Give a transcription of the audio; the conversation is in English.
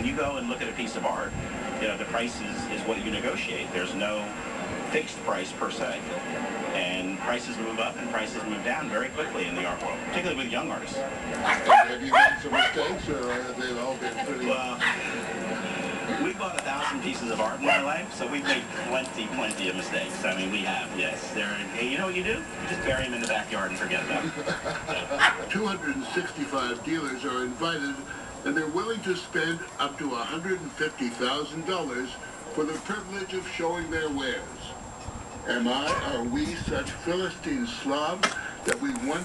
when you go and look at a piece of art, you know, the price is, is what you negotiate. There's no fixed price per se. And prices move up and prices move down very quickly in the art world, particularly with young artists. Have you made some mistakes, or uh, have they all been pretty... Well, we bought a thousand pieces of art in our life, so we've made plenty, plenty of mistakes. I mean, we have, yes. They're, hey, you know what you do? You just bury them in the backyard and forget about them. 265 dealers are invited, and they're willing to spend up to $150,000 for the privilege of showing their wares. Am I, are we such Philistine slobs that we wonder